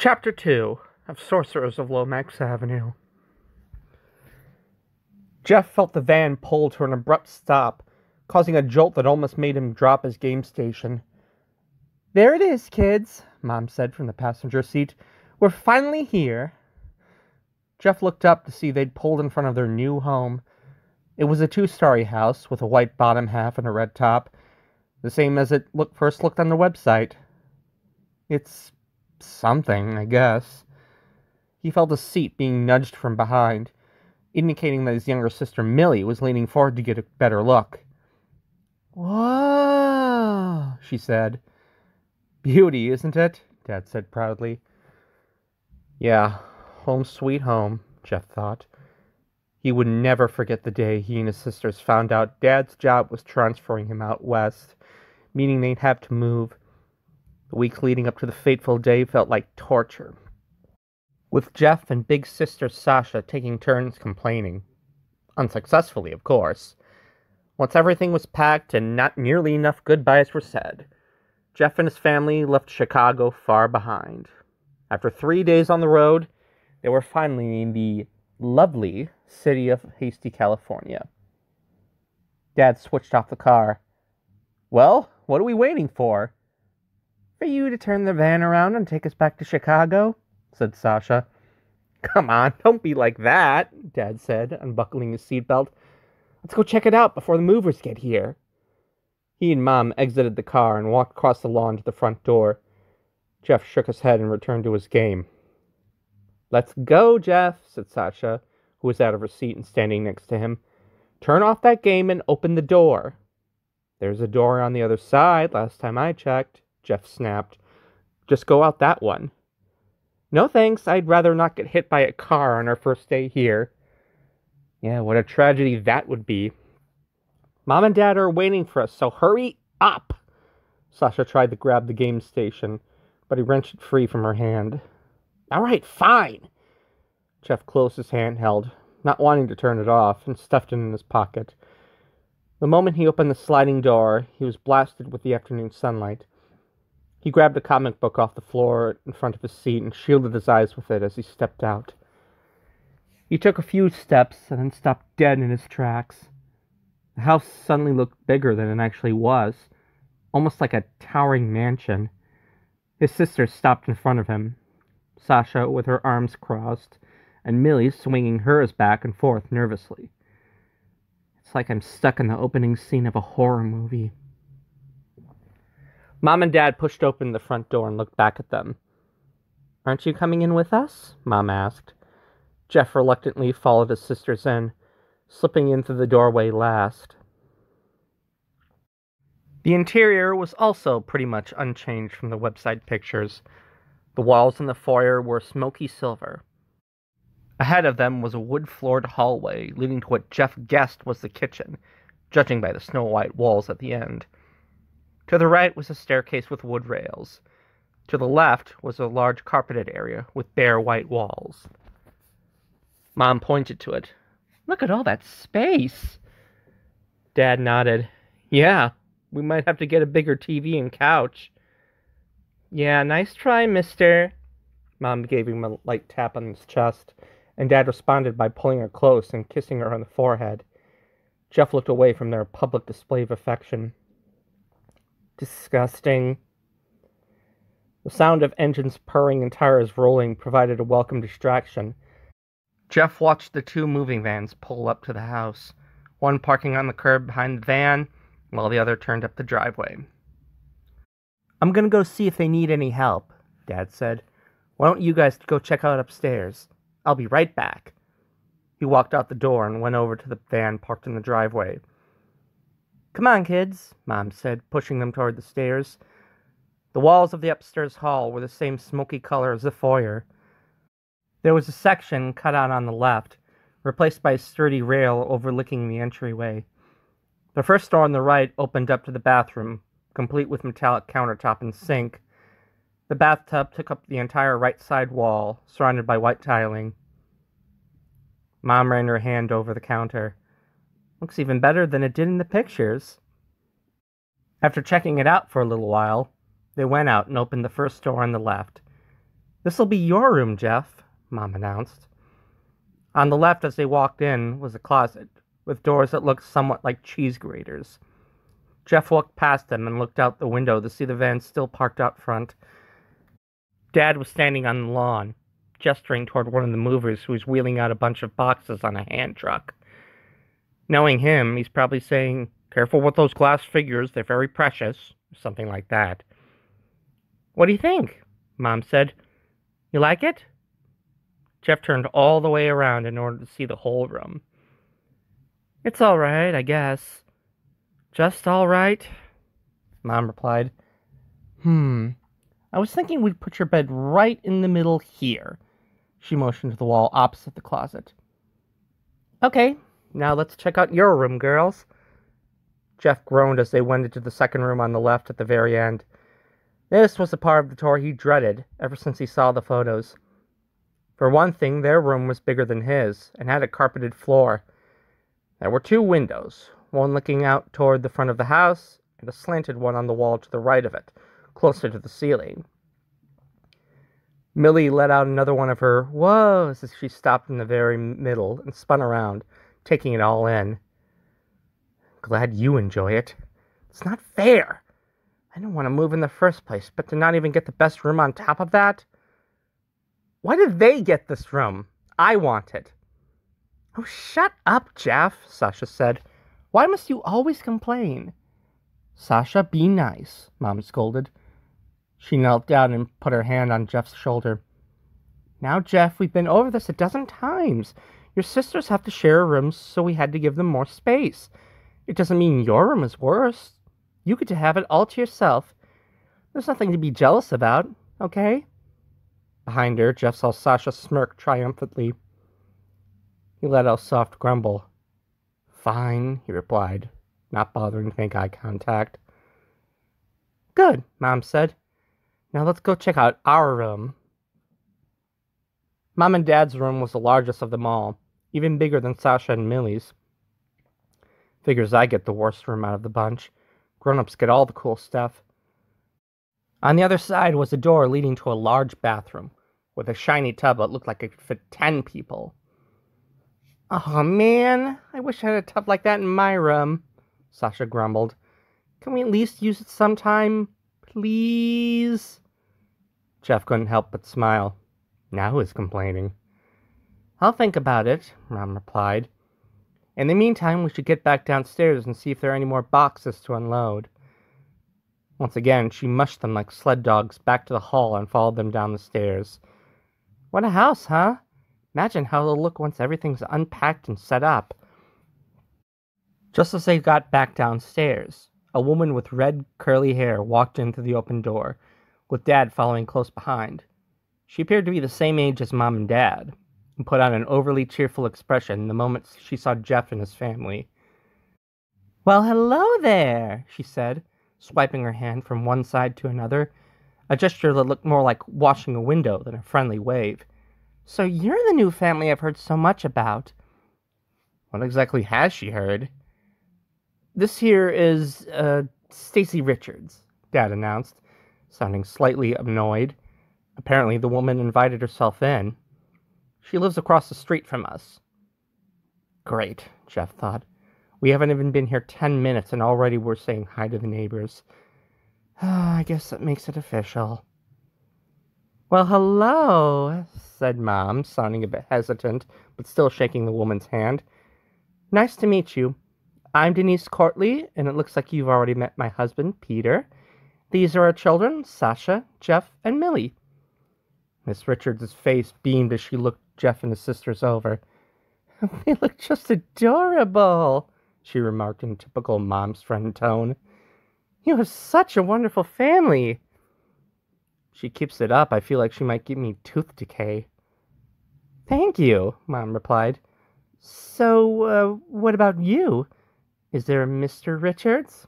Chapter 2 of Sorcerers of Lomax Avenue. Jeff felt the van pull to an abrupt stop, causing a jolt that almost made him drop his game station. There it is, kids, Mom said from the passenger seat. We're finally here. Jeff looked up to see they'd pulled in front of their new home. It was a two story house with a white bottom half and a red top, the same as it look, first looked on the website. It's something, I guess. He felt a seat being nudged from behind, indicating that his younger sister Millie was leaning forward to get a better look. Whoa, she said. Beauty, isn't it? Dad said proudly. Yeah, home sweet home, Jeff thought. He would never forget the day he and his sisters found out Dad's job was transferring him out west, meaning they'd have to move. The weeks leading up to the fateful day felt like torture, with Jeff and big sister Sasha taking turns complaining. Unsuccessfully, of course. Once everything was packed and not nearly enough goodbyes were said, Jeff and his family left Chicago far behind. After three days on the road, they were finally in the lovely city of Hasty, California. Dad switched off the car. Well, what are we waiting for? For you to turn the van around and take us back to Chicago, said Sasha. Come on, don't be like that, Dad said, unbuckling his seatbelt. Let's go check it out before the movers get here. He and Mom exited the car and walked across the lawn to the front door. Jeff shook his head and returned to his game. Let's go, Jeff, said Sasha, who was out of her seat and standing next to him. Turn off that game and open the door. There's a door on the other side, last time I checked, Jeff snapped. Just go out that one. No thanks, I'd rather not get hit by a car on our first day here. Yeah, what a tragedy that would be, Mom and Dad are waiting for us, so hurry up! Sasha tried to grab the game station, but he wrenched it free from her hand. All right, fine! Jeff closed his handheld, not wanting to turn it off, and stuffed it in his pocket. The moment he opened the sliding door, he was blasted with the afternoon sunlight. He grabbed a comic book off the floor in front of his seat and shielded his eyes with it as he stepped out. He took a few steps and then stopped dead in his tracks. The house suddenly looked bigger than it actually was, almost like a towering mansion. His sister stopped in front of him, Sasha with her arms crossed, and Millie swinging hers back and forth nervously. It's like I'm stuck in the opening scene of a horror movie. Mom and Dad pushed open the front door and looked back at them. Aren't you coming in with us? Mom asked. Jeff reluctantly followed his sisters in slipping into the doorway last. The interior was also pretty much unchanged from the website pictures. The walls in the foyer were smoky silver. Ahead of them was a wood floored hallway leading to what Jeff guessed was the kitchen, judging by the snow white walls at the end. To the right was a staircase with wood rails. To the left was a large carpeted area with bare white walls. Mom pointed to it, Look at all that space. Dad nodded. Yeah, we might have to get a bigger TV and couch. Yeah, nice try, mister. Mom gave him a light tap on his chest, and Dad responded by pulling her close and kissing her on the forehead. Jeff looked away from their public display of affection. Disgusting. The sound of engines purring and tires rolling provided a welcome distraction Jeff watched the two moving vans pull up to the house, one parking on the curb behind the van, while the other turned up the driveway. I'm gonna go see if they need any help, Dad said. Why don't you guys go check out upstairs? I'll be right back. He walked out the door and went over to the van parked in the driveway. Come on, kids, Mom said, pushing them toward the stairs. The walls of the upstairs hall were the same smoky color as the foyer. There was a section cut out on the left, replaced by a sturdy rail overlooking the entryway. The first door on the right opened up to the bathroom, complete with metallic countertop and sink. The bathtub took up the entire right side wall, surrounded by white tiling. Mom ran her hand over the counter. Looks even better than it did in the pictures. After checking it out for a little while, they went out and opened the first door on the left. This'll be your room, Jeff, Mom announced. On the left, as they walked in, was a closet with doors that looked somewhat like cheese graters. Jeff walked past them and looked out the window to see the van still parked out front. Dad was standing on the lawn, gesturing toward one of the movers who was wheeling out a bunch of boxes on a hand truck. Knowing him, he's probably saying, Careful with those glass figures, they're very precious, something like that. What do you think? Mom said. You like it? Jeff turned all the way around in order to see the whole room. It's all right, I guess. Just all right, Mom replied. Hmm. I was thinking we'd put your bed right in the middle here. She motioned to the wall opposite the closet. Okay, now let's check out your room, girls. Jeff groaned as they went into the second room on the left at the very end. This was the part of the tour he dreaded ever since he saw the photos. For one thing, their room was bigger than his and had a carpeted floor. There were two windows, one looking out toward the front of the house and a slanted one on the wall to the right of it, closer to the ceiling. Millie let out another one of her whoas as she stopped in the very middle and spun around, taking it all in. Glad you enjoy it. It's not fair. I don't want to move in the first place, but to not even get the best room on top of that? Why did they get this room? I want it. Oh, shut up, Jeff, Sasha said. Why must you always complain? Sasha, be nice, Mom scolded. She knelt down and put her hand on Jeff's shoulder. Now, Jeff, we've been over this a dozen times. Your sisters have to share rooms, so we had to give them more space. It doesn't mean your room is worse. You get to have it all to yourself. There's nothing to be jealous about, okay? Behind her, Jeff saw Sasha smirk triumphantly. He let out a soft grumble. Fine, he replied, not bothering to make eye contact. Good, Mom said. Now let's go check out our room. Mom and Dad's room was the largest of them all, even bigger than Sasha and Millie's. Figures I get the worst room out of the bunch. Grown ups get all the cool stuff. On the other side was a door leading to a large bathroom with a shiny tub that looked like it could fit ten people. Oh man, I wish I had a tub like that in my room, Sasha grumbled. Can we at least use it sometime? Please? Jeff couldn't help but smile. Now who's complaining? I'll think about it, Mom replied. In the meantime, we should get back downstairs and see if there are any more boxes to unload. Once again, she mushed them like sled dogs back to the hall and followed them down the stairs. What a house, huh? Imagine how it'll look once everything's unpacked and set up. Just as they got back downstairs, a woman with red, curly hair walked in through the open door, with Dad following close behind. She appeared to be the same age as Mom and Dad, and put on an overly cheerful expression the moment she saw Jeff and his family. Well, hello there, she said, swiping her hand from one side to another, a gesture that looked more like washing a window than a friendly wave. So you're the new family I've heard so much about. What exactly has she heard? This here is, uh, Stacy Richards, Dad announced, sounding slightly annoyed. Apparently, the woman invited herself in. She lives across the street from us. Great, Jeff thought. We haven't even been here ten minutes and already we're saying hi to the neighbors. I guess that makes it official. Well, hello, said Mom, sounding a bit hesitant, but still shaking the woman's hand. Nice to meet you. I'm Denise Cortley, and it looks like you've already met my husband, Peter. These are our children, Sasha, Jeff, and Millie. Miss Richards' face beamed as she looked Jeff and his sisters over. They look just adorable, she remarked in typical mom's friend tone. You have such a wonderful family. She keeps it up. I feel like she might give me tooth decay. Thank you, Mom replied. So, uh, what about you? Is there a Mr. Richards?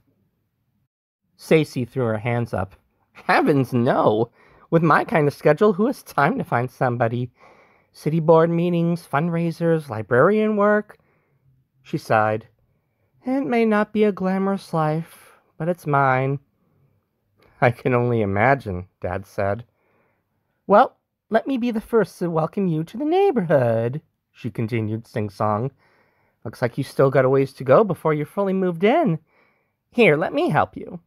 Stacy threw her hands up. Heavens, no. With my kind of schedule, who has time to find somebody? City board meetings, fundraisers, librarian work. She sighed. It may not be a glamorous life, but it's mine. I can only imagine, Dad said. Well, let me be the first to welcome you to the neighborhood, she continued sing song. Looks like you still got a ways to go before you're fully moved in. Here, let me help you.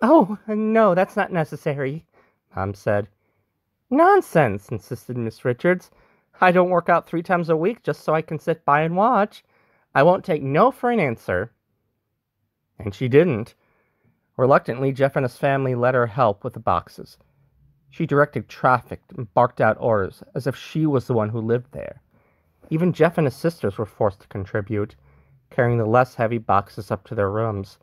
Oh, no, that's not necessary, Mom said. Nonsense, insisted Miss Richards. I don't work out three times a week just so I can sit by and watch. I won't take no for an answer. And she didn't. Reluctantly, Jeff and his family let her help with the boxes. She directed traffic and barked out orders as if she was the one who lived there. Even Jeff and his sisters were forced to contribute, carrying the less heavy boxes up to their rooms.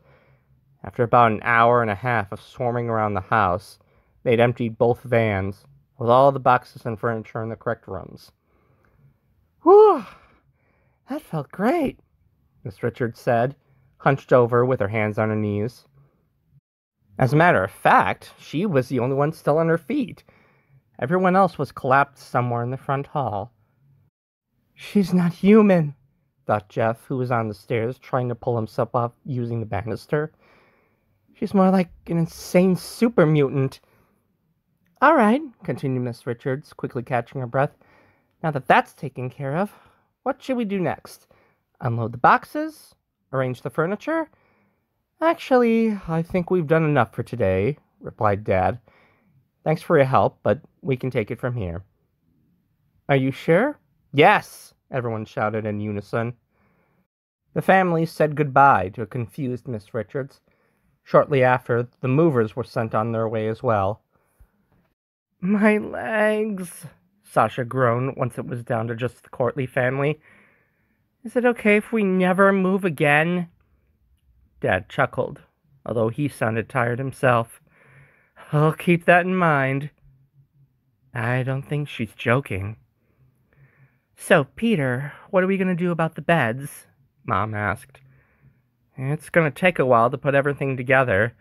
After about an hour and a half of swarming around the house, they'd emptied both vans, with all the boxes and furniture in the correct rooms. Whew! That felt great, Miss Richards said, hunched over with her hands on her knees. As a matter of fact, she was the only one still on her feet. Everyone else was collapsed somewhere in the front hall. She's not human, thought Jeff, who was on the stairs trying to pull himself up using the banister. She's more like an insane super mutant. All right, continued Miss Richards, quickly catching her breath. Now that that's taken care of, what should we do next? Unload the boxes? Arrange the furniture? Actually, I think we've done enough for today, replied Dad. Thanks for your help, but we can take it from here. Are you sure? Yes, everyone shouted in unison. The family said goodbye to a confused Miss Richards. Shortly after, the movers were sent on their way as well. My legs, Sasha groaned once it was down to just the Cortley family. Is it okay if we never move again? Dad chuckled, although he sounded tired himself. I'll keep that in mind. I don't think she's joking. So, Peter, what are we going to do about the beds? Mom asked. It's going to take a while to put everything together.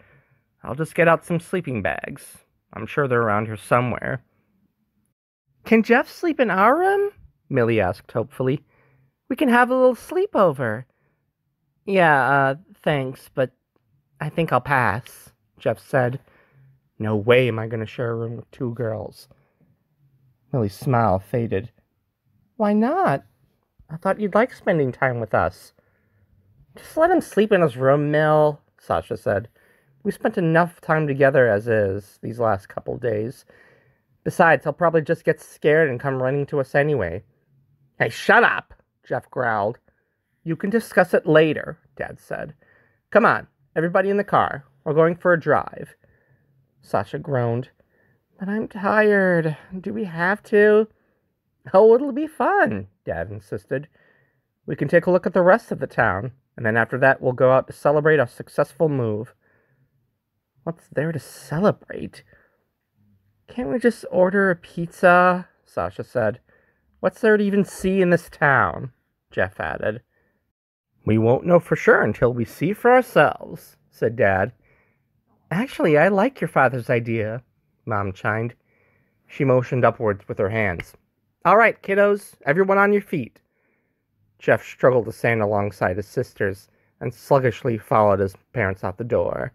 I'll just get out some sleeping bags. I'm sure they're around here somewhere. Can Jeff sleep in our room? Millie asked hopefully. We can have a little sleepover. Yeah, uh, thanks, but I think I'll pass, Jeff said. No way am I going to share a room with two girls. Millie's smile faded. Why not? I thought you'd like spending time with us. Just let him sleep in his room, Mill, Sasha said. We spent enough time together as is these last couple days. Besides, he'll probably just get scared and come running to us anyway. Hey, shut up, Jeff growled. You can discuss it later, Dad said. Come on, everybody in the car. We're going for a drive. Sasha groaned. But I'm tired. Do we have to? Oh, it'll be fun, Dad insisted. We can take a look at the rest of the town, and then after that we'll go out to celebrate our successful move. What's there to celebrate? Can't we just order a pizza? Sasha said. What's there to even see in this town? Jeff added. We won't know for sure until we see for ourselves, said Dad. Actually, I like your father's idea, Mom chimed. She motioned upwards with her hands. All right, kiddos, everyone on your feet. Jeff struggled to stand alongside his sisters and sluggishly followed his parents out the door.